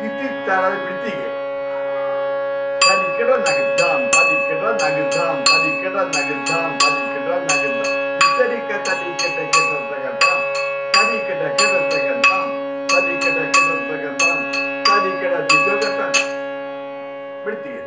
ತಿತ್ತಿತ್ತಾರದ ಬಿಡ್ತಿಗೆ. ನಾನು ಇಕ್ಕಡೋನಾಗಿದ್ದಾಂ ಪದಿ ಕೆಡೋನಾಗಿದ್ದಾಂ ಪದಿ ಕೆಡೋನಾಗಿದ್ದಾಂ ಪದಿ ಕೆಡೋನಾಗಿದ್ದಾಂ ಇತ್ತರಿಕ ತನಿ ಕೆಟ್ಟ ಕೆಟ್ಟದ್ದಾಗದ್ದಾಂ ತನಿ ಕೆಟ್ಟ ಕೆಟ್ಟದ್ದಾಗದ್ದಾಂ ತನಿ ಕೆಟ್ಟ ಕೆಟ್ಟದ್ದಾಗದ್ದಾಂ ತನಿ ಕೆಟ್ಟ ಬಿದ್ದೋಗತ್ತಾನ ಬಿಡ್ತೀಯ